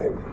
Amen.